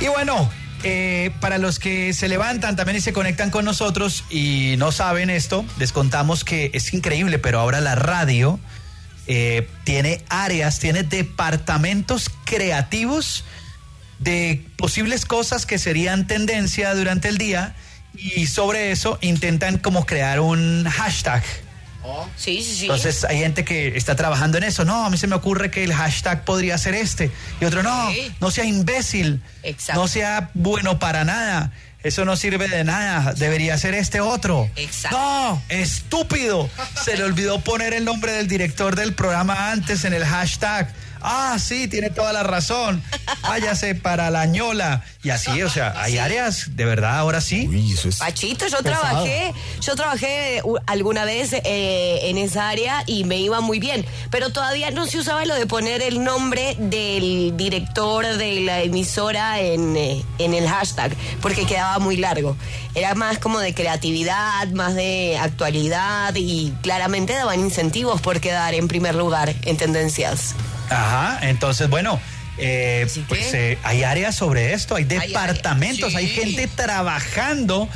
Y bueno, eh, para los que se levantan también y se conectan con nosotros y no saben esto, les contamos que es increíble, pero ahora la radio eh, tiene áreas, tiene departamentos creativos de posibles cosas que serían tendencia durante el día y sobre eso intentan como crear un hashtag. Sí, sí, sí. Entonces hay gente que está trabajando en eso. No, a mí se me ocurre que el hashtag podría ser este. Y otro, no, Sí. no sea imbécil. Exacto. No sea bueno para nada. Eso no sirve de nada. Debería ser este otro. Exacto. No, estúpido. Se le olvidó poner el nombre del director del programa antes en el hashtag. Ah, sí, tiene toda la razón. Váyase para la ñola. Y así, o sea, hay áreas, de verdad, ahora sí. Uy, eso es. Pachito, yo Pesado. trabajé, yo trabajé uh, alguna vez eh, en esa área y me iba muy bien, pero todavía no se usaba lo de poner el nombre del director de la emisora en, eh, en el hashtag, porque quedaba muy largo. Era más como de creatividad, más de actualidad y claramente daban incentivos por quedar en primer lugar en tendencias. Ajá, entonces, bueno, eh, pues eh, hay áreas sobre esto, hay departamentos, hay sí. gente trabajando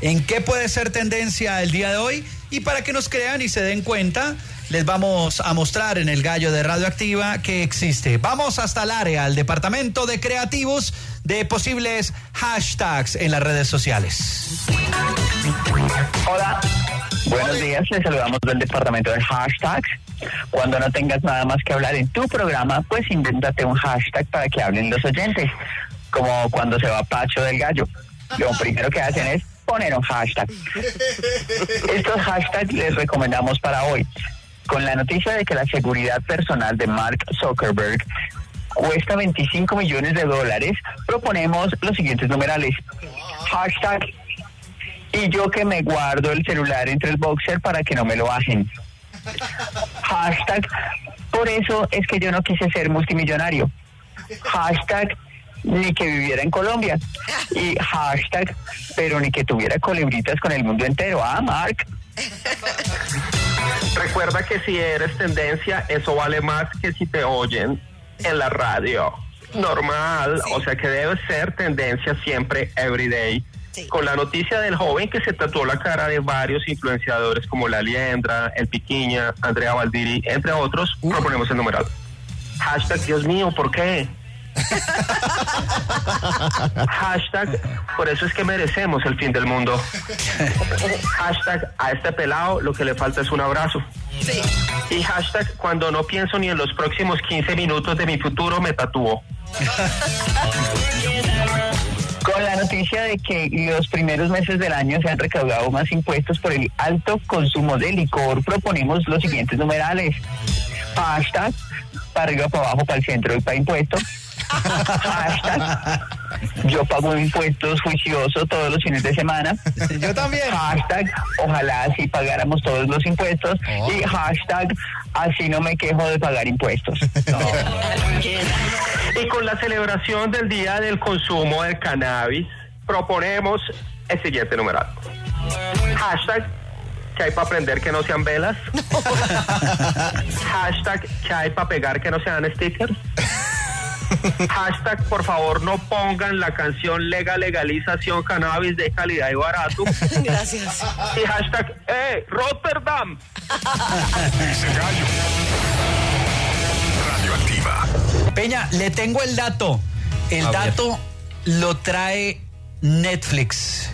en qué puede ser tendencia el día de hoy y para que nos crean y se den cuenta, les vamos a mostrar en el gallo de Radioactiva que existe. Vamos hasta el área, al departamento de creativos de posibles hashtags en las redes sociales. Hola, buenos días. Les saludamos del departamento de hashtags. Cuando no tengas nada más que hablar en tu programa, pues invéntate un hashtag para que hablen los oyentes. Como cuando se va Pacho del Gallo. Lo primero que hacen es poner un hashtag. Estos hashtags les recomendamos para hoy. Con la noticia de que la seguridad personal de Mark Zuckerberg cuesta 25 millones de dólares, proponemos los siguientes numerales. Hashtag y yo que me guardo el celular entre el boxer para que no me lo bajen. Hashtag, por eso es que yo no quise ser multimillonario. Hashtag, ni que viviera en Colombia. Y hashtag, pero ni que tuviera colebritas con el mundo entero. Ah, Mark. Recuerda que si eres tendencia, eso vale más que si te oyen en la radio. Normal, o sea que debe ser tendencia siempre, everyday. Sí. Con la noticia del joven que se tatuó la cara de varios influenciadores como La Liendra, El Piquiña, Andrea Valdiri, entre otros, proponemos el numeral. Hashtag, Dios mío, ¿por qué? Hashtag, por eso es que merecemos el fin del mundo. Hashtag, a este pelado lo que le falta es un abrazo. Y hashtag, cuando no pienso ni en los próximos 15 minutos de mi futuro, me tatúo. La noticia de que los primeros meses del año se han recaudado más impuestos por el alto consumo de licor, proponemos los siguientes numerales. Hashtag, para arriba, para abajo, para el centro y para impuestos. Hashtag, yo pago impuestos juicioso todos los fines de semana. Yo también. Hashtag, ojalá así pagáramos todos los impuestos. Y hashtag, así no me quejo de pagar impuestos. Y con la celebración del Día del Consumo del Cannabis, proponemos el siguiente numeral. Hashtag, que hay para aprender que no sean velas. Hashtag, que hay para pegar que no sean stickers. Hashtag, por favor, no pongan la canción Lega Legalización Cannabis de calidad y barato. Gracias. Y hashtag, ¡eh, Rotterdam! Ese gallo. Radioactiva. Peña, le tengo el dato. El A ver. dato lo trae Netflix.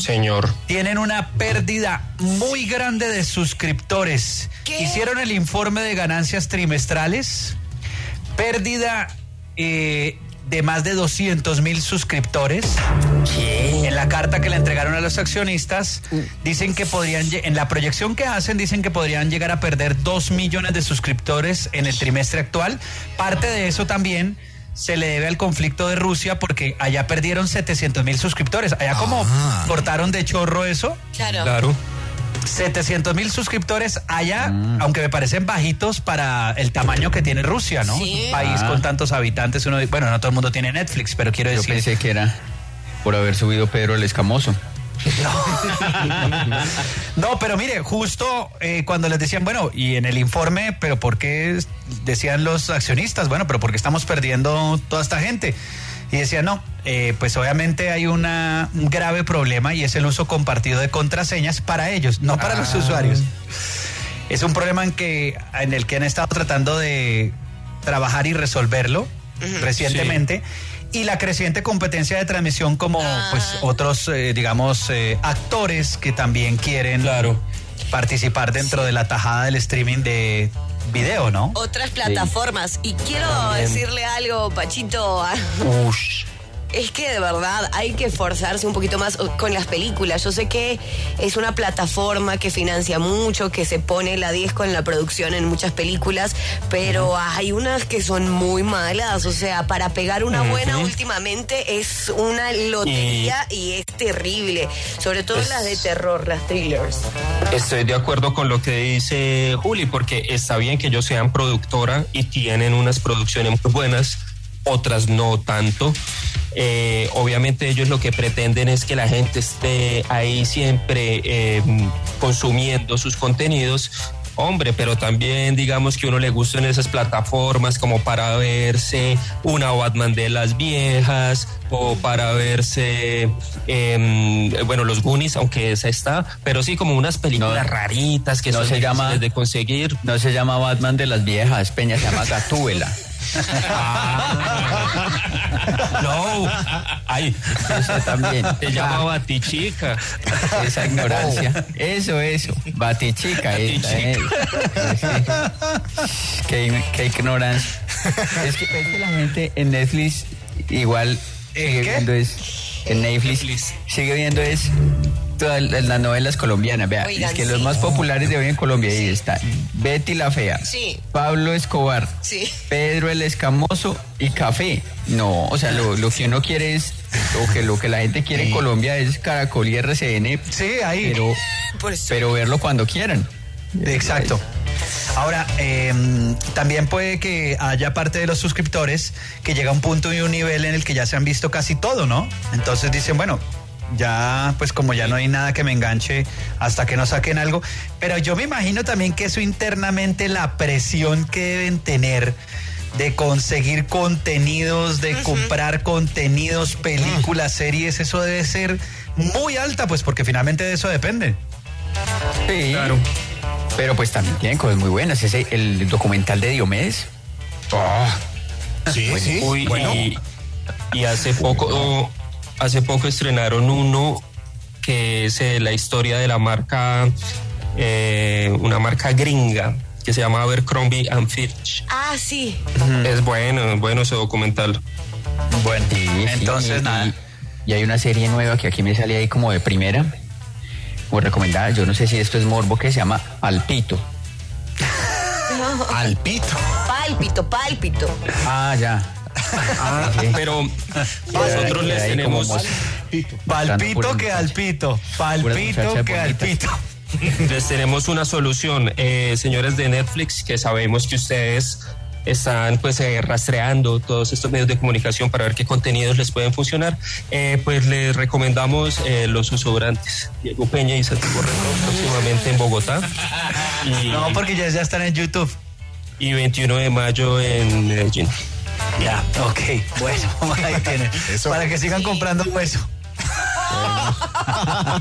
Señor. Tienen una pérdida muy grande de suscriptores. ¿Qué? Hicieron el informe de ganancias trimestrales. Pérdida eh, de más de 200 mil suscriptores. En la carta que le entregaron a los accionistas, dicen que podrían, en la proyección que hacen, dicen que podrían llegar a perder 2 millones de suscriptores en el trimestre actual. Parte de eso también se le debe al conflicto de Rusia porque allá perdieron 700 mil suscriptores. Allá como Ah. cortaron de chorro eso, Claro. Claro. 700 mil suscriptores allá, aunque me parecen bajitos para el tamaño que tiene Rusia, ¿no? Sí. Un país Ah. con tantos habitantes, uno, bueno, no todo el mundo tiene Netflix, pero quiero Yo decir... pensé que era por haber subido Pedro el Escamoso. No, pero mire, justo eh, cuando les decían, bueno, y en el informe, pero ¿por qué decían los accionistas? Bueno, pero porque estamos perdiendo toda esta gente. Y decían, no, eh, pues obviamente hay una, un grave problema y es el uso compartido de contraseñas para ellos, no para los Ah. usuarios. Es un problema en, que, en el que han estado tratando de trabajar y resolverlo recientemente. Y la creciente competencia de transmisión como pues otros, eh, digamos, eh, actores que también quieren Claro. participar dentro de la tajada del streaming de video, ¿no? Otras plataformas. Y quiero decirle algo, Pachito. a- Es que de verdad hay que esforzarse un poquito más con las películas. Yo sé que es una plataforma que financia mucho, que se pone la 10 con la producción en muchas películas, pero hay unas que son muy malas. O sea, para pegar una buena últimamente es una lotería y, es terrible. Sobre todo las de terror, las thrillers. Estoy de acuerdo con lo que dice Juli, porque está bien que ellos sean productora y tienen unas producciones muy buenas, otras no tanto. Eh, obviamente ellos lo que pretenden es que la gente esté ahí siempre eh, consumiendo sus contenidos. Hombre, pero también digamos que uno le gustan esas plataformas como para verse una Batman de las viejas o para verse, em, bueno, los Goonies, aunque esa está, pero sí como unas películas No, raritas que no son se llama- de conseguir. No se llama Batman de las viejas, Peña se llama Gatúbela. No, ay, Esa también. se llama Batichica. Esa ignorancia. Eso, eso. Batichica. esa es. Sí. Qué, qué ignorancia. Es que, es que la gente en Netflix igual sigue qué? viendo es. En Netflix, Netflix. sigue viendo es todas las las novelas colombianas. Vea, Oigan, es que sí. los más populares de hoy en Colombia ahí está Betty la Fea, Sí. Pablo Escobar, Sí. Pedro el Escamoso y Café. No, o sea, lo, lo que uno quiere es, lo que, lo que la gente quiere en Colombia es Caracol y RCN, Sí, ahí. pero, pero verlo cuando quieran. Exacto. Ahora, em, también puede que haya parte de los suscriptores que llega a un punto y un nivel en el que ya se han visto casi todo, ¿no? Entonces dicen, bueno, ya, pues como ya no hay nada que me enganche hasta que no saquen algo. Pero yo me imagino también que eso internamente, la presión que deben tener de conseguir contenidos, de comprar contenidos, películas, series, eso debe ser muy alta, pues porque finalmente de eso depende. Sí, Claro. pero pues también tienen cosas muy buenas. Ese, el documental de Diomedes. Sí, sí. Uy, bueno, y, y hace poco, hace poco estrenaron uno que es eh, la historia de la marca, eh, una marca gringa que se llama Abercrombie and Fitch. Ah, sí. Es bueno, es bueno ese documental. Bueno, Sí, entonces y- nada. Y, y hay una serie nueva que aquí me sale ahí como de primera, muy recomendada. Yo no sé si esto es morbo, que se llama Palpito. al pito. Pálpito, pálpito. Ah, ya. Ah, pero nosotros les tenemos, mos- Palpito que alpito. Palpito que bonitas. alpito. les tenemos una solución, eh, señores de Netflix, que sabemos que ustedes están pues eh, rastreando todos estos medios de comunicación para ver qué contenidos les pueden funcionar, eh, pues les recomendamos eh, los susobrantes. Diego Peña y Santi Borrego próximamente en Bogotá y, No, porque ya, ya están en YouTube. y 21 de mayo en Medellín. Ya, ok. Bueno, ahí tienen. Eso. Para que sigan comprando hueso.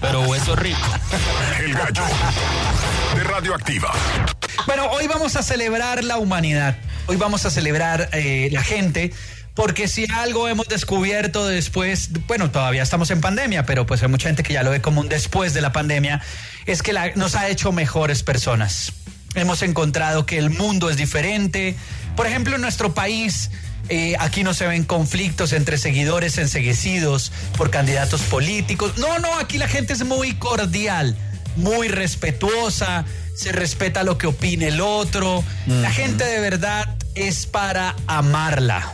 Pero hueso rico. El gallo de Radioactiva. Bueno, hoy vamos a celebrar la humanidad. Hoy vamos a celebrar eh, la gente. Porque si algo hemos descubierto después, bueno, todavía estamos en pandemia, pero pues hay mucha gente que ya lo ve como un después de la pandemia, es que la- nos ha hecho mejores personas. Hemos encontrado que el mundo es diferente. Por ejemplo, en nuestro país, eh, aquí no se ven conflictos entre seguidores enseguecidos por candidatos políticos. No, no, aquí la gente es muy cordial, muy respetuosa, se respeta lo que opine el otro. La gente de verdad es para amarla.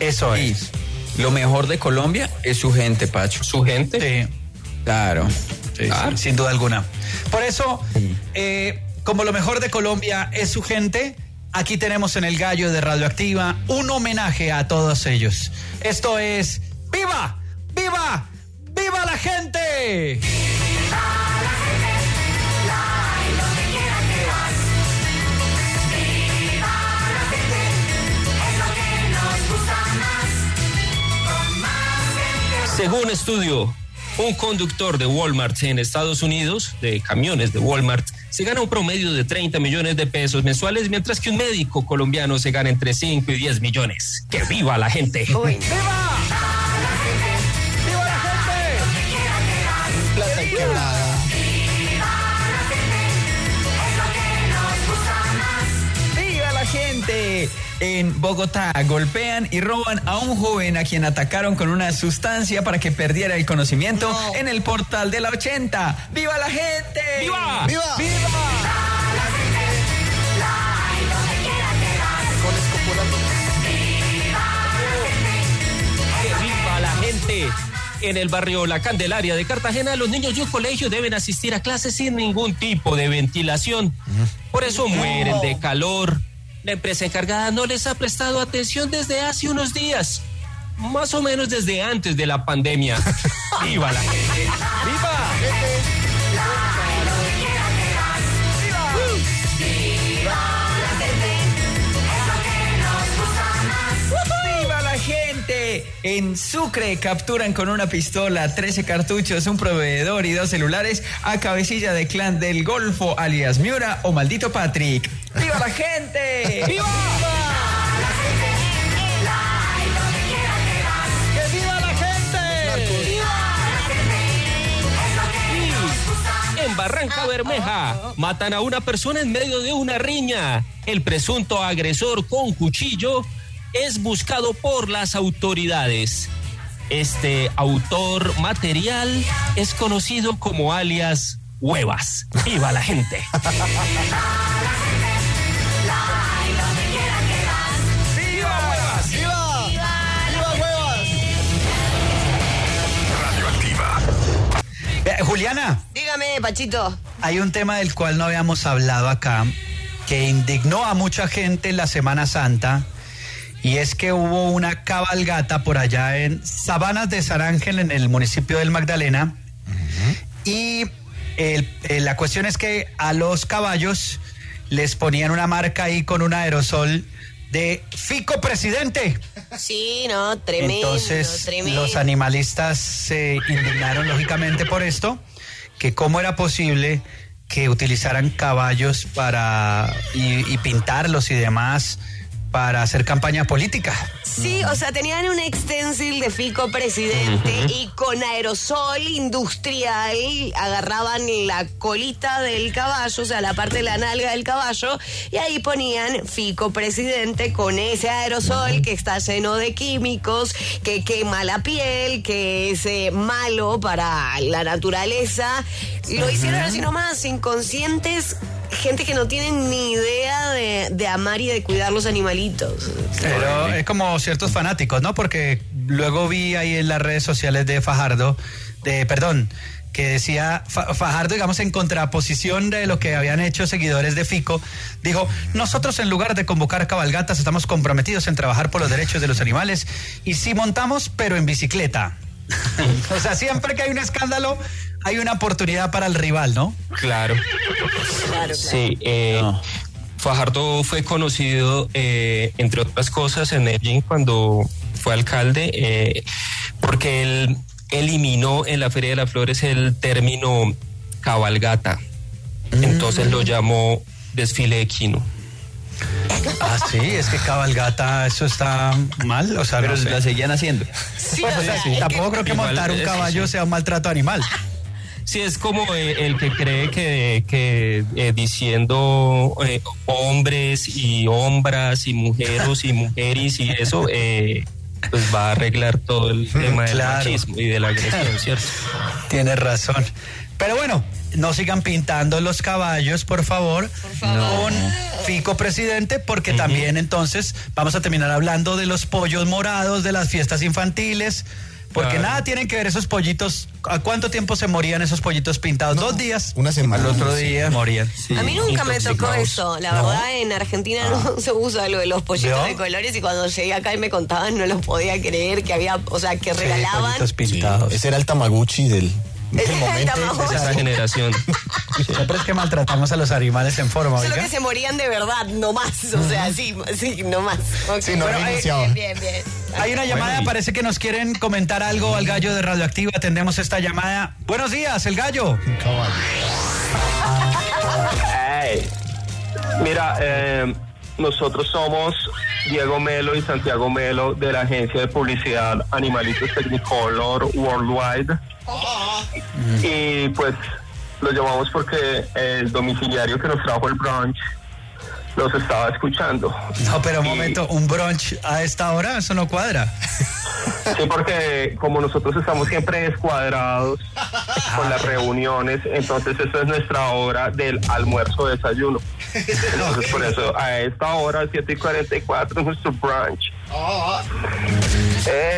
Eso Y es. lo mejor de Colombia es su gente, Pacho. Su gente. Sí. Claro. Sí, Claro. sí, sin duda alguna. Por eso, eh, como lo mejor de Colombia es su gente, aquí tenemos en el gallo de Radioactiva un homenaje a todos ellos. Esto es ¡Viva! ¡Viva! ¡Viva la gente! Según estudio, un conductor de Walmart en Estados Unidos, de camiones de Walmart, se gana un promedio de 30 millones de pesos mensuales, mientras que un médico colombiano se gana entre 5 y 10 millones. ¡Que viva la gente! Uy, Plata y quebrada. ¡Viva En Bogotá golpean y roban a un joven a quien atacaron con una sustancia para que perdiera el conocimiento No. en el portal de la 80. ¡Viva la gente! ¡Viva! ¡Viva! ¡Que viva la gente! En el barrio La Candelaria de Cartagena, los niños de un colegio deben asistir a clases sin ningún tipo de ventilación. Por eso mueren de calor. La empresa encargada no les ha prestado atención desde hace unos días. Más o menos desde antes de la pandemia. ¡Viva la gente! ¡Viva! ¡Viva la gente! En Sucre capturan con una pistola 13 cartuchos, un proveedor y dos celulares a cabecilla de clan del Golfo, alias Miura o Maldito Patrick. ¡Viva la gente! ¡Viva! ¡Que viva la gente! En Barranca Bermeja matan a una persona en medio de una riña. El presunto agresor con cuchillo es buscado por las autoridades. Este autor material es conocido como alias Huevas. ¡Viva la gente! Eh, Juliana, dígame, Pachito. hay un tema del cual no habíamos hablado acá que indignó a mucha gente en la Semana Santa y es que hubo una cabalgata por allá en Sabanas de San Ángel en el municipio del Magdalena. Y el- eh, la cuestión es que a los caballos les ponían una marca ahí con un aerosol de Fico Presidente. Sí, no, tremendo, Entonces tremendo. los animalistas se indignaron lógicamente por esto, que cómo era posible que utilizaran caballos para y, y pintarlos y demás para hacer campaña política. Sí, o sea, tenían un extensil de Fico presidente y con aerosol industrial agarraban la colita del caballo, o sea, la parte de la nalga del caballo, y ahí ponían Fico presidente con ese aerosol que está lleno de químicos, que quema la piel, que es eh, malo para la naturaleza. Lo hicieron así nomás, inconscientes. Gente que no tiene ni idea de, de amar y de cuidar los animalitos. Pero es como ciertos fanáticos, ¿no? Porque luego vi ahí en las redes sociales de Fajardo, de, perdón, que decía Fa- Fajardo, digamos, en contraposición de lo que habían hecho seguidores de Fico, dijo, nosotros en lugar de convocar cabalgatas estamos comprometidos en trabajar por los derechos de los animales y sí montamos, pero en bicicleta. o sea, siempre que hay un escándalo, hay una oportunidad para el rival, ¿no? Claro. Sí, eh, Fajardo fue conocido, eh, entre otras cosas, en Medellín cuando fue alcalde, eh, porque él eliminó en la Feria de las Flores el término cabalgata. Entonces lo llamó desfile equino. Ah, sí, es que cabalgata, eso está mal, o sea, Pero no sé. la seguían haciendo. Sí, Pues, o sea, sí, tampoco creo que montar un eh, caballo sea un maltrato animal. Sí, es como eh, el que cree que, que eh, diciendo eh, hombres y hombras y mujeres y mujeres y eso, eh, pues va a arreglar todo el tema del Claro. machismo y de la agresión, ¿cierto? Tienes razón. Pero bueno, no sigan pintando los caballos, por favor, con Fico presidente, porque también entonces vamos a terminar hablando de los pollos morados, de las fiestas infantiles. Porque Claro. nada tienen que ver esos pollitos. ¿A cuánto tiempo se morían esos pollitos pintados? Dos días. Una semana. Al otro día morían. A mí nunca me tocó eso. La No. verdad, en Argentina no se usa lo de los pollitos de colores y cuando llegué acá y me contaban no lo podía creer que había, o sea, que regalaban. pollitos Sí, pintados. ese era el Tamaguchi del, momento, Tamagotchi. Esa generación. Siempre es que maltratamos a los animales en forma, Solo oiga. que se morían de verdad, no más. O sea, sí, sí, no más. Sí, no Bueno, reiniciaba. Bien, bien, bien. Hay una llamada, parece que nos quieren comentar algo al gallo de Radioactiva. Atendemos esta llamada. Buenos días, el gallo. Un caballo. Ey, Mira, eh, nosotros somos Diego Melo y Santiago Melo de la agencia de publicidad Animalitos Technicolor Worldwide. Y pues lo llamamos porque el domiciliario que nos trajo el brunch los estaba escuchando. No, pero un momento, un brunch a esta hora, eso no cuadra. Sí, porque como nosotros estamos siempre descuadrados con las reuniones, entonces eso es nuestra hora del almuerzo desayuno. Entonces por eso a esta hora, 7 y 44, es nuestro brunch.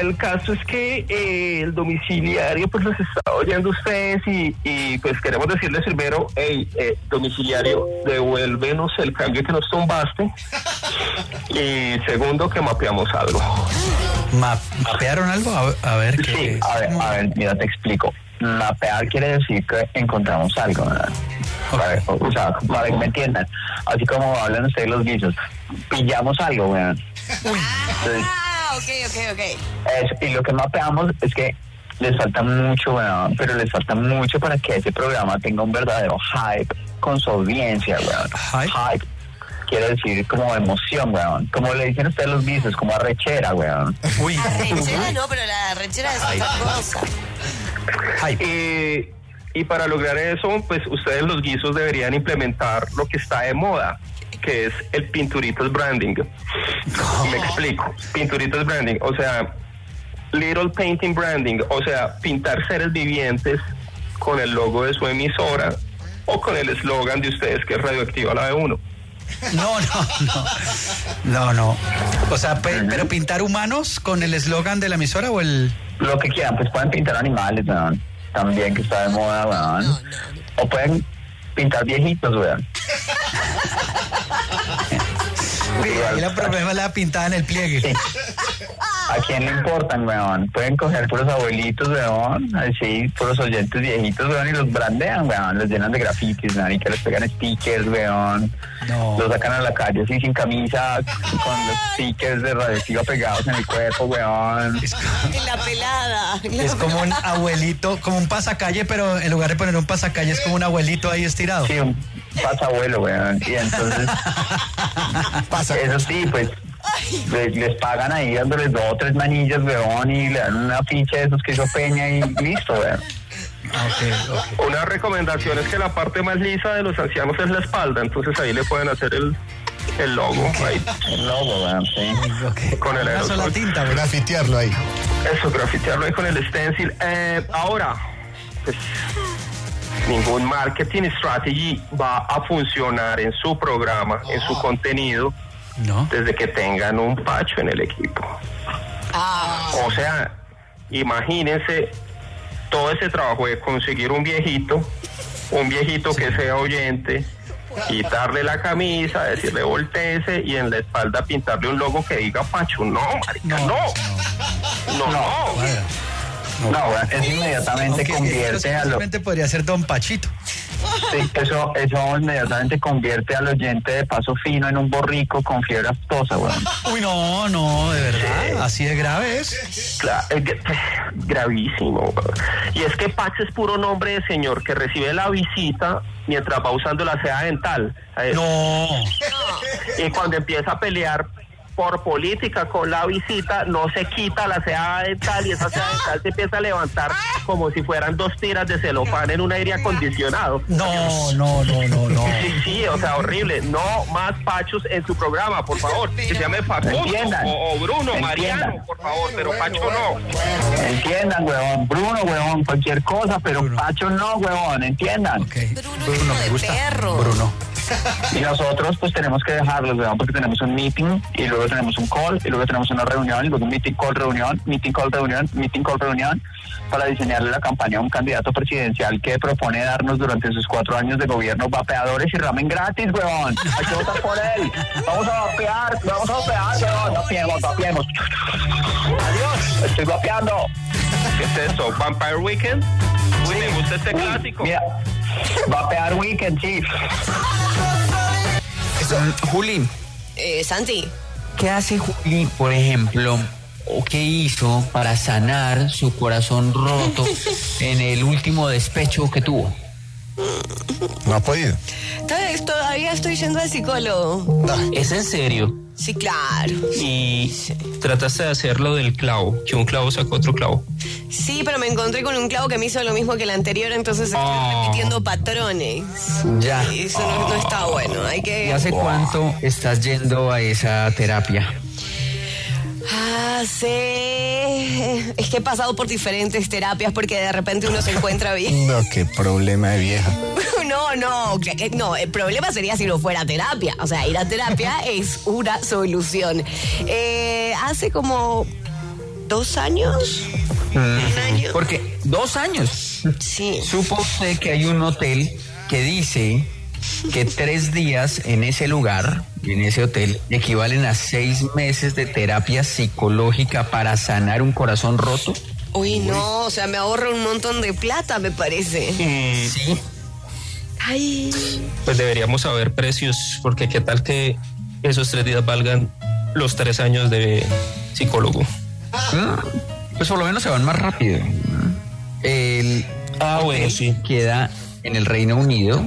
El caso es que eh, el domiciliario pues los está oyendo ustedes y, y, pues queremos decirles primero, hey, eh, domiciliario, devuélvenos el cambio que nos tumbaste y segundo que mapeamos algo. Ma- ¿Mapearon algo? A, a ver qué. Sí, a ver, a ver, mira, te explico. Mapear quiere decir que encontramos algo, ¿verdad? Para- o sea, para que me entiendan. Así como hablan ustedes los guisos. Pillamos algo, weón. Entonces, Ah, ok, ok, ok. y lo que mapeamos es que les falta mucho, weón, pero les falta mucho para que ese programa tenga un verdadero hype con su audiencia, weón. ¿Hype? quiere decir como emoción, weón. Como le dicen ustedes los guisos, como arrechera, weón. Uy, Rechera no, pero la rechera es otra cosa. hype. Y, y para lograr eso, pues ustedes los guisos deberían implementar lo que está de moda, que es el pinturitos branding. Me explico. Pinturitos branding, o sea, little painting branding, o sea, pintar seres vivientes con el logo de su emisora o con el eslogan de ustedes que es radioactiva la de uno. No, no, no. No, no. O sea, pe- pero pintar humanos con el eslogan de la emisora o el. Lo que quieran, pues pueden pintar animales, weón. También que está de moda, weón. O pueden pintar viejitos, weón. Ahí la problema es la pintada en el pliegue. ¿A quién le importan, weón? Pueden coger puros abuelitos, weón, así, puros oyentes viejitos, weón, y los brandean, weón, los llenan de grafitis, weón, y que les pegan stickers, weón. No. Los sacan a la calle así sin camisa, con los stickers de radioactiva pegados en el cuerpo, weón. Es, En la pelada. es como un abuelito, como un pasacalle, pero en lugar de poner un pasacalle es como un abuelito ahí estirado. Sí, un pasabuelo, weón. Y entonces, Pasa. eso sí, pues, les, les pagan ahí dándoles dos o tres manillas, weón, y le dan una ficha de esos que hizo Peña y listo, weón. Una recomendación es que la parte más lisa de los ancianos es la espalda, entonces ahí le pueden hacer el, el logo ahí, El logo, weón, sí. Con el aerosol. tinta. Grafitearlo ahí. Eso, grafitearlo ahí con el stencil. Eh, ahora, pues ningún marketing strategy va a funcionar en su programa, en su contenido, No. desde que tengan un pacho en el equipo. Ah, O sea, imagínense todo ese trabajo de conseguir un viejito, un viejito que sea oyente, quitarle la camisa, decirle volteese y en la espalda pintarle un logo que diga Pacho. No, marica, no. No, no. No, eso inmediatamente Aunque convierte a lo... podría ser Don Pachito. Sí, eso, eso inmediatamente convierte al oyente de paso fino en un borrico con fiebre aftosa, weón. Uy, no, no, de verdad. Así de grave es. Cla- es que- gravísimo. Y es que Pacho es puro nombre de señor que recibe la visita mientras va usando la seda dental. Eh, No. Y cuando empieza a pelear por política con la visita, no se quita la seda dental y esa seda dental se empieza a levantar como si fueran dos tiras de celofán en un aire acondicionado. No, no, no, no, no. Sí, sí, o sea, horrible. No más pachos en su programa, por favor. Que se llame Facundo Entiendan. o, o Bruno. Mariano, por favor, pero Pacho no. Entiendan, weón. Bruno, weón, cualquier cosa, pero Bruno. Pacho no, weón, entiendan. Bruno, me gusta. perro. Bruno. Y nosotros pues tenemos que dejarlos, weón, porque tenemos un meeting y luego tenemos un call y luego tenemos una reunión y luego un meeting, call, reunión, meeting, call, reunión, meeting, call, reunión para diseñarle la campaña a un candidato presidencial que propone darnos durante sus cuatro años de gobierno vapeadores y ramen gratis, weón. Hay que votar por él. Vamos a vapear, vamos a vapear, weón. Vapeemos, vapeemos. Adiós. Estoy vapeando. ¿Qué es eso? ¿Vampire Weekend? Uy, me gusta este clásico. Mira, va a pegar Weekend, sí. Mm, Juli, Eh, Santi. ¿qué hace Juli, por ejemplo, o qué hizo para sanar su corazón roto en el último despecho que tuvo? No ha podido. Todavía, todavía estoy yendo al psicólogo. ¿Es en serio? Sí, claro. Y trataste de hacer lo del clavo, que un clavo sacó otro clavo. Sí, pero me encontré con un clavo que me hizo lo mismo que el anterior, entonces estoy Ah. repitiendo patrones. Ya. Y Eso no, no está bueno. Hay que. ¿Y hace cuánto estás yendo a esa terapia? Hace. Es que he pasado por diferentes terapias porque de repente uno se encuentra bien. No, qué problema de vieja. No, no, no, el problema sería si no fuera terapia. O sea, ir a terapia es una solución. Eh, hace como dos años. Un año. Porque dos años. Sí. Supo usted que hay un hotel que dice que tres días en ese lugar, en ese hotel, equivalen a seis meses de terapia psicológica para sanar un corazón roto. Uy, no, o sea, me ahorro un montón de plata, me parece. Sí. Ay. Pues deberíamos saber precios, porque qué tal que esos tres días valgan los tres años de psicólogo. Pues por lo menos se van más rápido. El Ah, bueno, sí. queda en el Reino Unido.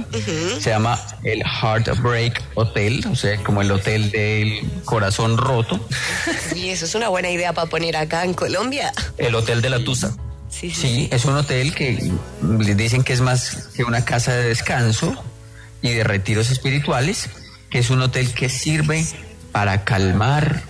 Se llama el Heartbreak Hotel, o sea, como el hotel del corazón roto. Y eso es una buena idea para poner acá en Colombia. El Hotel de la Tusa. Sí, sí. Sí, es un hotel que les dicen que es más que una casa de descanso y de retiros espirituales, que es un hotel que sirve para calmar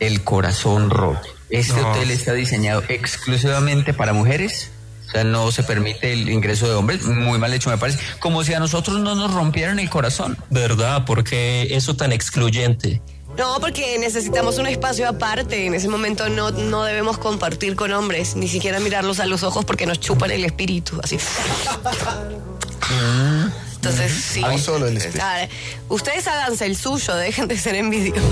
el corazón roto. Este No. hotel está diseñado exclusivamente para mujeres. O sea, no se permite el ingreso de hombres. Muy mal hecho, me parece. Como si a nosotros no nos rompieran el corazón. ¿Verdad? Porque eso tan excluyente. No, porque necesitamos un espacio aparte. En ese momento no, no debemos compartir con hombres, ni siquiera mirarlos a los ojos porque nos chupan el espíritu. Así. Entonces, sí. No solo el. Claro. Ustedes háganse el suyo, dejen de ser envidiosos.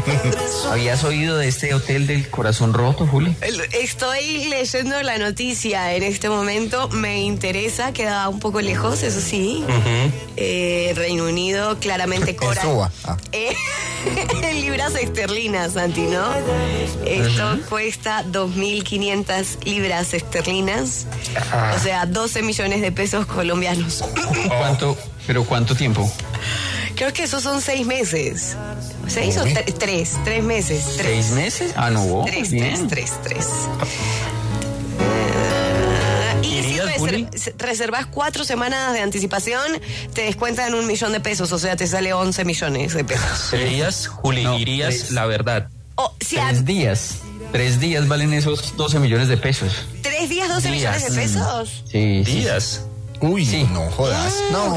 ¿Habías oído de este hotel del corazón roto, Juli? Estoy leyendo la noticia en este momento. Me interesa, queda un poco lejos, eso sí. Eh, Reino Unido claramente cobra. Suba. Ah. Eh, en libras esterlinas, Santi, ¿no? Esto cuesta 2.500 libras esterlinas. O sea, 12 millones de pesos colombianos. ¿Cuánto? ¿Pero cuánto tiempo? Creo que esos son seis meses. ¿Seis o tre- tres? Tres meses. Tres. ¿Seis meses? Ah, no. Tres, bien. tres, tres, tres. Se- reservas cuatro semanas de anticipación, te descuentan un millón de pesos, o sea, te sale 11 millones de pesos. ¿Irías, Juli? No, ¿Irías? tres. La verdad. O si a- Tres días. Tres días valen esos 12 millones de pesos. tres días, 12 Días. millones de pesos. Sí, sí. ¿Días? Uy, Sí. no jodas. Ah, No.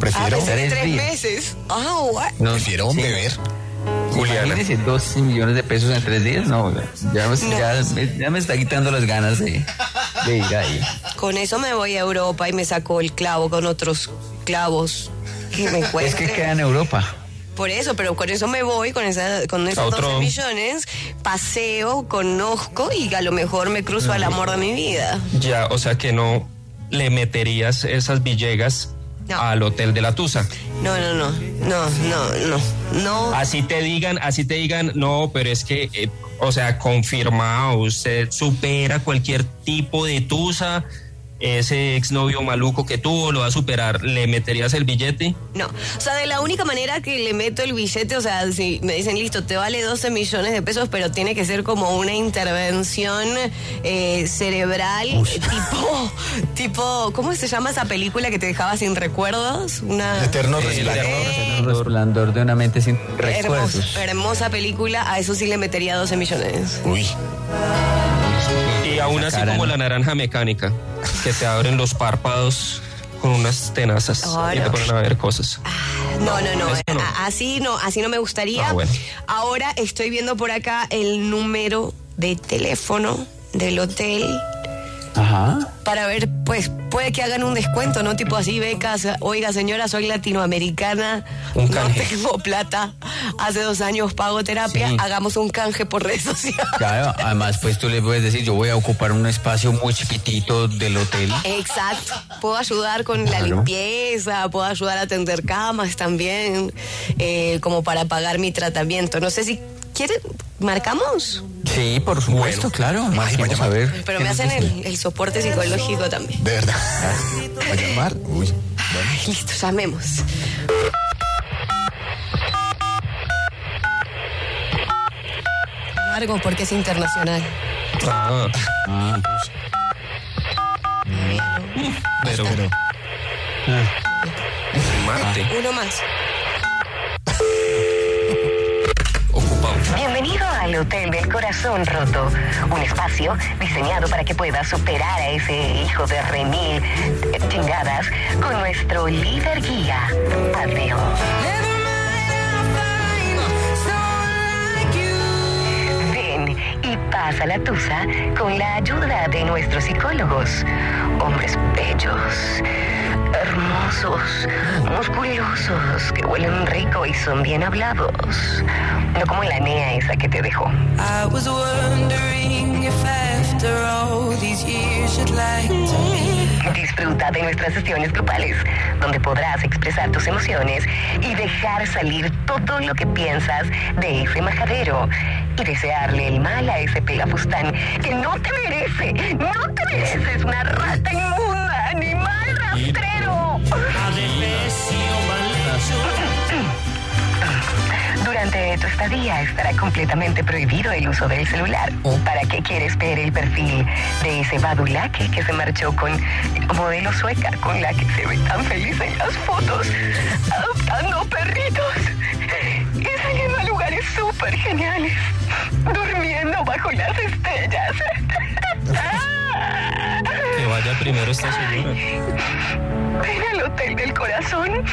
Prefiero, Ah, pensé que tres días. meses. Ah, what? No, prefiero sí. beber. Juliana. Imagínese 12 millones de pesos en tres días. No, ya, me- No. ya me- ya me está quitando las ganas de, de ir ahí. Con eso me voy a Europa y me saco el clavo con otros clavos que me Es que queda en Europa. Por eso, pero con eso me voy, con, esa, con esos Otro. 12 millones, paseo, conozco y a lo mejor me cruzo al amor de mi vida. Ya, o sea que no le meterías esas Villegas No. al Hotel de la Tusa. No, no, no, no, no, no, no. Así te digan, así te digan, no, pero es que, eh, o sea, confirmado, usted supera cualquier tipo de Tusa, ese exnovio maluco que tuvo lo va a superar, ¿le meterías el billete? No, o sea, de la única manera que le meto el billete, o sea, si me dicen, listo, te vale 12 millones de pesos, pero tiene que ser como una intervención eh, cerebral, eh, tipo, tipo, ¿cómo se llama esa película que te dejaba sin recuerdos? Una... Eterno El resplandor. resplandor de una mente sin recuerdos. Hermosa, hermosa película, a eso sí le metería 12 millones. Uy. Y aún así cara, como ¿no? la naranja mecánica, que te abren los párpados con unas tenazas Ah, y te no. ponen a ver cosas. No, no, no, no. así no, así no me gustaría. Ah, bueno. Ahora estoy viendo por acá el número de teléfono del hotel Ajá. para ver, pues puede que hagan un descuento, ¿no? Tipo así, becas, oiga señora, soy latinoamericana, Un no canje. tengo plata, hace dos años pago terapia, Sí. hagamos un canje por redes sociales. Claro, además pues tú le puedes decir, yo voy a ocupar un espacio muy chiquitito del hotel. Exacto, puedo ayudar con la limpieza, puedo ayudar a atender camas también, eh, como para pagar mi tratamiento. No sé si quieren, marcamos, Sí, por supuesto, claro. Vamos a ver. pero me hacen el, el soporte psicológico también. De verdad. ¿Va a llamar? Uy. Bueno. Listo, llamemos. Largo porque es internacional. Ah, Ah, pero Pero, mate, Uno más. Bienvenido al Hotel del Corazón Roto, un espacio diseñado para que puedas superar a ese hijo de remil chingadas con nuestro líder guía, Adriel. Y pasa la tusa con la ayuda de nuestros psicólogos, hombres bellos, hermosos, musculosos, que huelen rico y son bien hablados. No como la nea esa que te dejó. I was wondering if after all these years you'd like to be. Disfruta de nuestras sesiones grupales, donde podrás expresar tus emociones y dejar salir todo lo que piensas de ese majadero y desearle el mal a ese pelafustán que no te merece, no te mereces una rata inmunda, animal rastrero. Durante tu estadía estará completamente prohibido el uso del celular. ¿Para qué quieres ver el perfil de ese badulaque que se marchó con modelo sueca con la que se ve tan feliz en las fotos, adoptando perritos y saliendo a lugares súper geniales, durmiendo bajo las estrellas? Vaya primero esta señora. Ven al Hotel del Corazón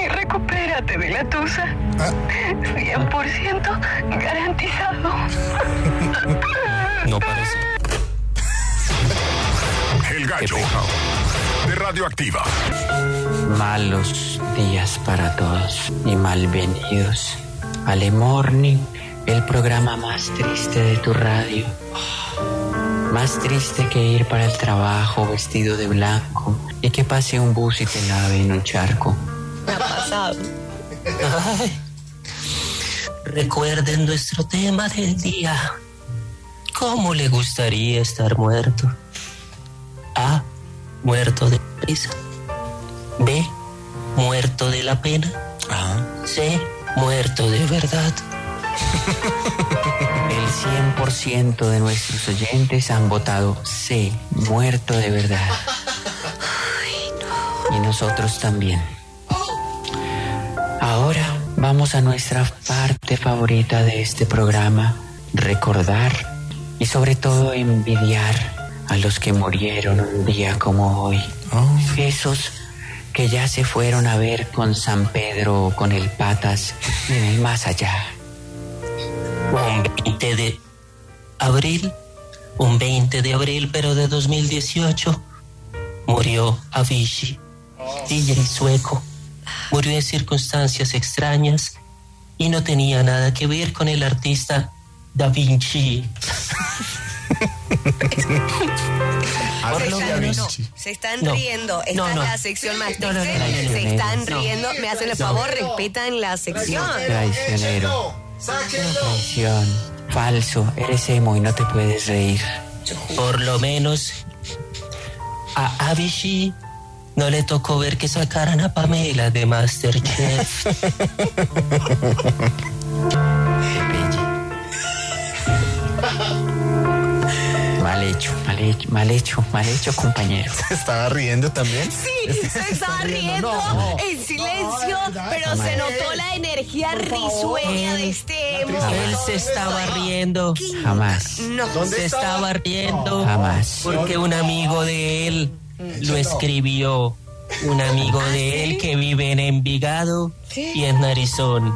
y recupérate de la tusa. 100% garantizado. No parece. El gallo de Radioactiva. Malos días para todos y malvenidos al E-Morning, el programa más triste de tu radio. Más triste que ir para el trabajo vestido de blanco y que pase un bus y te lave en un charco. Me ha pasado. Ay, recuerden nuestro tema del día. ¿Cómo le gustaría estar muerto? A. Muerto de prisa. B. Muerto de la pena. C. Muerto de verdad. El 100% de nuestros oyentes han votado C, muerto de verdad. Y nosotros también. Ahora vamos a nuestra parte favorita de este programa, recordar y sobre todo envidiar a los que murieron un día como hoy. Esos que ya se fueron a ver con San Pedro o con el Patas en el más allá. Un 20 de abril, un 20 de abril, pero de 2018, murió Avicii, DJ sueco. Murió en circunstancias extrañas y no tenía nada que ver con el artista Da Vinci. Se lo están, no, se están No. riendo. Esta No, es no. la sección más No, no, triste. no, no, no, no, Se están no. riendo. Me hacen el favor, respetan la sección. Traicionero. Traición. Falso. Eres emo y no te puedes reír. Por lo menos a Avicii no le tocó ver que sacaran a Pamela de Masterchef. Mal hecho, hecho, mal hecho, mal hecho, compañero. ¿Se estaba riendo también? Sí, se estaba riendo en silencio, pero se notó la energía risueña de este emo. Él se estaba riendo. Jamás, No, Se estaba riendo jamás. porque un amigo de él lo escribió. Un amigo de él que vive en Envigado y en Narizón.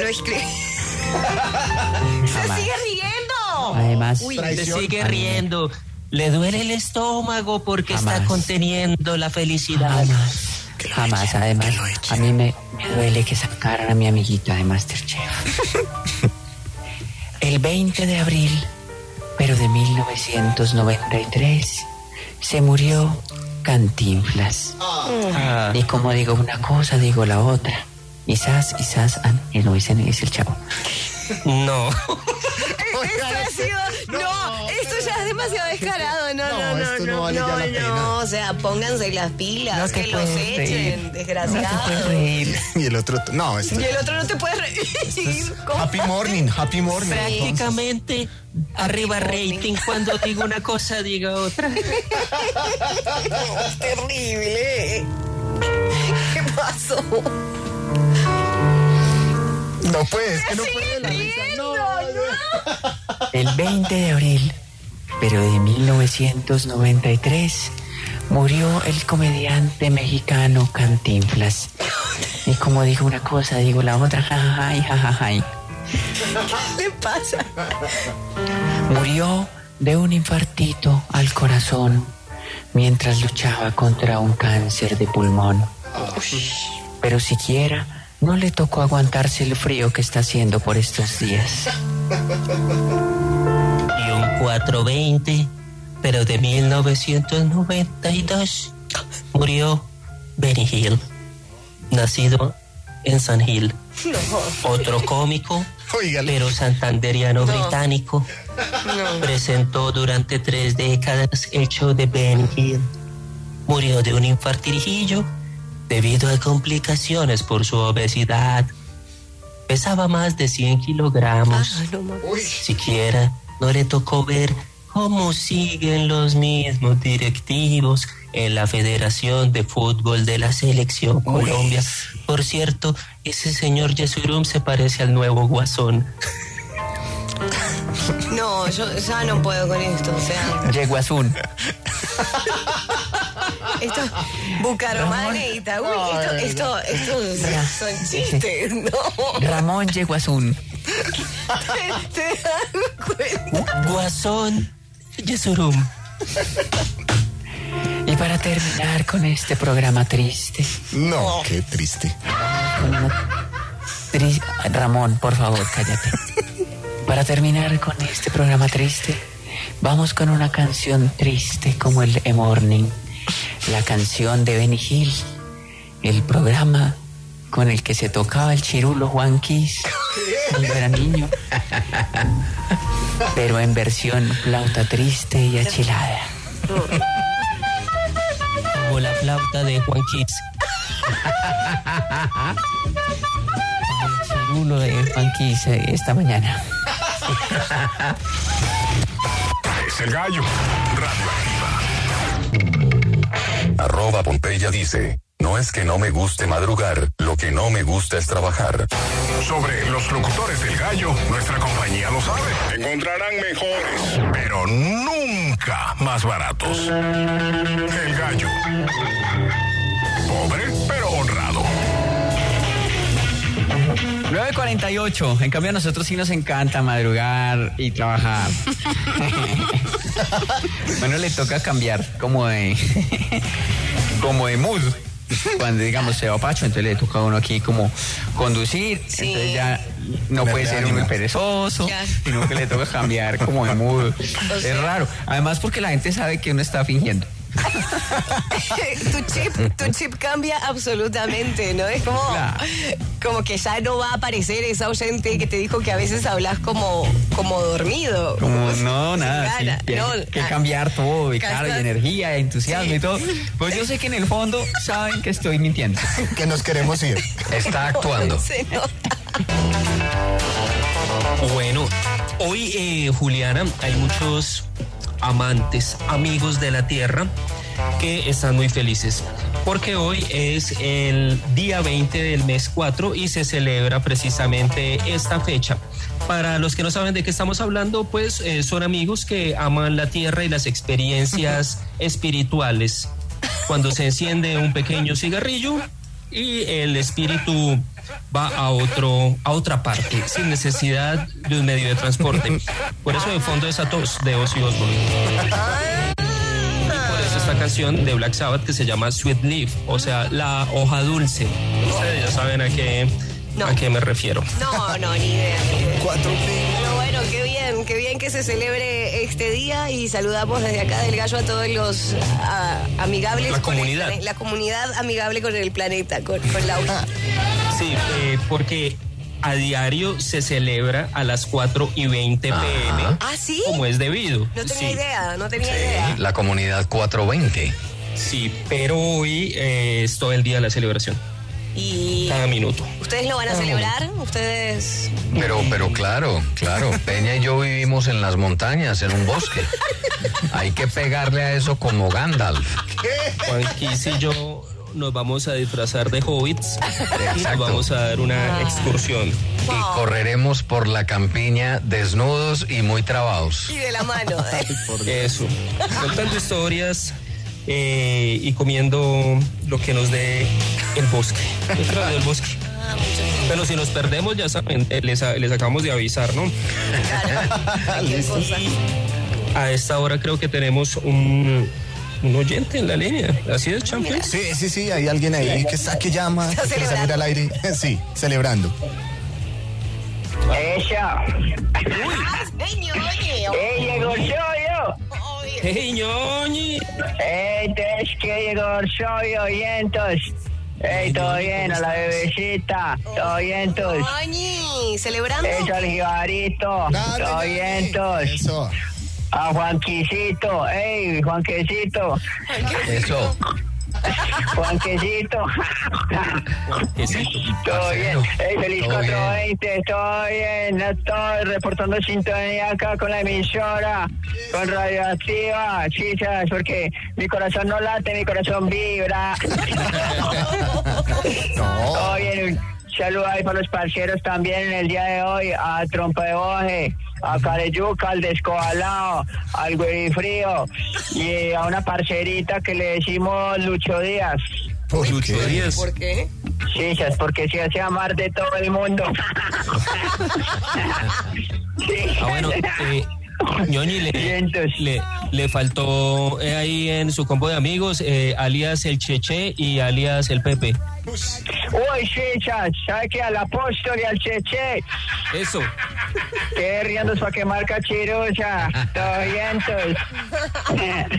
lo escribí. Se sigue riendo. Además, Uy, Se sigue riendo. Le duele el estómago porque está Jamás. conteniendo la felicidad. Jamás, además, a mí me, me duele que sacaran a mi amiguita de Masterchef. El 20 de abril, pero de 1993, se murió Cantinflas. Y como digo una cosa, digo la otra. Quizás, quizás, ah, no es el chavo. No. Esto ha sido. No, esto ya es demasiado descarado. No, no, no, no. esto no No, vale ya la no, pena. O sea, pónganse las pilas, que los puedes echen, desgraciados. Y el otro, no, este- Y el otro no te puede reír. Happy morning, happy morning. Prácticamente arriba rating. Cuando digo una cosa, diga otra. Es terrible. ¿Qué pasó? No puedes, que no puede la risa. No, El 20 de abril, pero de 1993, murió el comediante mexicano Cantinflas. Y como dijo una cosa, digo la otra, jajajay, jajajay. ¿Qué le pasa? Murió de un infartito al corazón mientras luchaba contra un cáncer de pulmón. Pero siquiera no le tocó aguantarse el frío que está haciendo por estos días. Y un 420, pero de 1992, murió Benny Hill, nacido en San Hill. Otro cómico, pero santanderiano No. británico, presentó durante tres décadas el show de Benny Hill. Murió de un infartirijillo debido a complicaciones por su obesidad. Pesaba más de 100 kilogramos. Ah, no. Siquiera no le tocó ver cómo siguen los mismos directivos en la Federación de Fútbol de la Selección Colombia. Por cierto, ese señor Yesurum se parece al nuevo Guasón. No, yo ya no puedo con esto. O sea. esto. Bucaramanga y Itagüí. Esto, esto, esto son chistes, ¿no? Ramón Yeguazún. ¿Te das cuenta? Guasón Yesurum. Y para terminar con este programa triste, No, qué triste. tri- Ramón, por favor, cállate. Para terminar con este programa triste, vamos con una canción triste como el E-Morning, la canción de Benny Hill, el programa con el que se tocaba el chirulo Juan Kiss cuando era niño, pero en versión flauta triste y achilada. Como la flauta de Juan Kiss. El chirulo de Juan Kiss eh, esta mañana. Es el gallo. Radioactiva. Arroba Pompeya dice, no es que no me guste madrugar, lo que no me gusta es trabajar. Sobre los locutores del gallo, nuestra compañía lo sabe. Encontrarán mejores, pero nunca más baratos. El gallo. Pobre, pero 9.48. En cambio, a nosotros sí nos encanta madrugar y trabajar. bueno, le toca cambiar como de. como de mood. Cuando digamos se va Pacho, entonces le toca a uno aquí como conducir. Sí. Entonces ya no puede ser muy perezoso, Claro. sino que le toca cambiar como de mood. es sea- raro. Además, porque la gente sabe que uno está fingiendo. tu chip, tu chip cambia absolutamente, ¿no? Es como, Claro. como que ya no va a aparecer esa oyente que te dijo que a veces hablas como, como dormido. Como no, nada, sí, que, No, que ah, cambiar todo, y claro, y energía, y entusiasmo Sí. y todo. Pues yo sé que en el fondo saben que estoy mintiendo. Que nos queremos ir. Está actuando. se nota. Bueno, hoy, eh, Juliana, hay muchos amantes, amigos de la tierra que están muy felices. Porque hoy es el día 20 del mes 4 y se celebra precisamente esta fecha. Para los que no saben de qué estamos hablando, pues eh, son amigos que aman la tierra y las experiencias espirituales. Cuando se enciende un pequeño cigarrillo y el espíritu va a otro a otra parte sin necesidad de un medio de transporte. Por eso de fondo esa tos de Ozzy Osbourne. Ay, canción de Black Sabbath que se llama Sweet Leaf, o sea, la hoja dulce. Ustedes ya saben a qué, a qué me refiero. No, no, ni idea. ni idea. Cuatro qué bien, que se celebre este día y saludamos desde acá del gallo a todos los ah, amigables. La con el comunidad. la comunidad amigable con el planeta, con, con la Sí, eh, porque a diario se celebra a las 4 y 20 pm. ¿Ah, sí? Como es debido. No tenía Sí. idea, no tenía idea. La comunidad 420. Sí, pero hoy eh, es todo el día de la celebración. Y Cada minuto. ustedes lo van a celebrar, ustedes. Pero, pero claro, claro. Peña y yo vivimos en las montañas, en un bosque. Hay que pegarle a eso como Gandalf. Juanquis y yo nos vamos a disfrazar de hobbits y nos Exacto. vamos a dar una Ah. excursión. Y correremos por la campiña desnudos y muy trabados. Y de la mano. ¿eh? Eso. Contando historias eh, y comiendo lo que nos dé el bosque. Bosque. Pero si nos perdemos, ya saben, eh, les, les acabamos de avisar, ¿no? A esta hora creo que tenemos un, un oyente en la línea. Así es, Champions. Sí, sí, sí, hay alguien ahí que está que llama, que Está salir al aire. Sí, celebrando. Ella. Señor, ¡Ey, ñoñi! Entonces, que llegó el soy oyentos. Ey, todo bien, a la bebecita. Todo vientos. Oñi, celebrando. Eso al jibarito. Todo vientos. Eso. A Juanquisito. Ey, Juanquecito. Eso. Juanquecito. Todo bien. Feliz Todo bien. 420. Todo bien. Estoy reportando sintonía acá con la emisora. Con radioactiva. Sí, sabes, porque mi corazón no late, mi corazón vibra. Todo bien. Un saludo ahí para los parceros también en el día de hoy. A Trompa de Boje, a Careyuca, al Descobalao, al Frío y a una parcerita que le decimos Lucho Díaz. ¿Por Lucho qué? Díaz. ¿Por qué? Sí, es porque se hace amar de todo el mundo. Sí. Ah, bueno, eh, ñoñi le, Vientos. le, le faltó eh, ahí en su combo de amigos, eh, alias el Cheche y alias el Pepe. Uy, chichas, ¿sabe qué? Al apóstol y al cheche. Eso. Que riendo para quemar cachirucha. Todo vientos.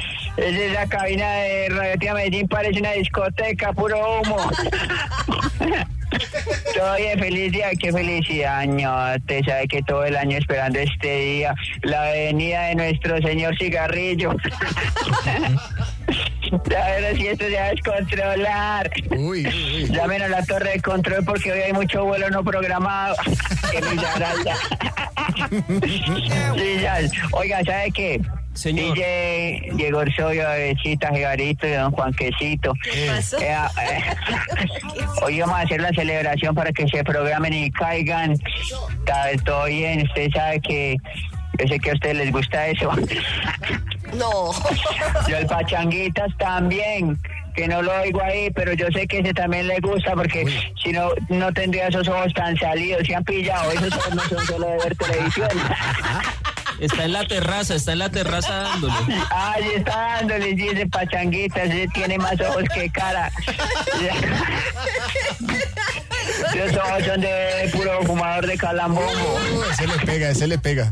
Es esa cabina de Radioactiva Medellín parece una discoteca, puro humo. Todo bien, feliz día, qué felicidad, año. Te sabe que todo el año esperando este día, la venida de nuestro señor cigarrillo. A ver si esto se va a descontrolar. Uy, uy, uy. Llamen a la torre de control porque hoy hay mucho vuelo no programado. Sí, ya. Oiga, ¿sabe qué? Señor. DJ Diego Orsoyo, Bebecita, Jibarito y Don Juanquecito. ¿Qué pasó? Eh, eh, hoy vamos a hacer la celebración para que se programen y caigan. Está todo bien, usted sabe que yo sé que a ustedes les gusta eso. No. Yo el Pachanguitas también, que no lo oigo ahí, pero yo sé que ese también le gusta porque si no, no tendría esos ojos tan salidos. Se han pillado, esos ojos no son solo de ver televisión. Está en la terraza, está en la terraza dándole. Ay, está dándole, sí, ese Pachanguitas, ese tiene más ojos que cara. Esos ojos son de puro fumador de calambombo. Uh, ese le pega, ese le pega.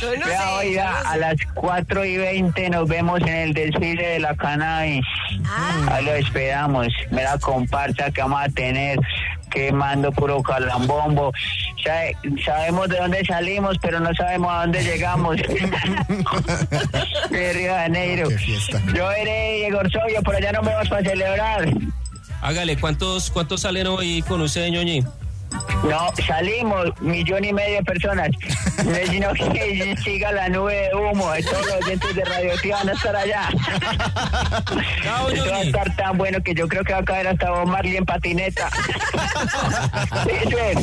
Yo no Vea, sé. oiga, yo no a sé. las 4 y 20 nos vemos en el desfile de la cannabis. Ah, Ahí lo esperamos. Mira comparsa que vamos a tener quemando puro calambombo. Sabe- sabemos de dónde salimos, pero no sabemos a dónde llegamos. de Río de Janeiro. Qué fiesta. Yo iré Diego Orsoyo, por allá nos vemos para celebrar. Hágale, ¿cuántos, cuántos salen hoy con usted, ñoñi? No, salimos, millón y medio de personas. Sino que siga la nube de humo de todos los oyentes de Radio van a estar allá. Chao, Esto va a estar tan bueno que yo creo que va a caer hasta Bob Marley en patineta. Eso es.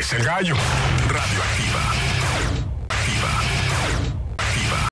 Es el gallo. Radioactiva. Activa.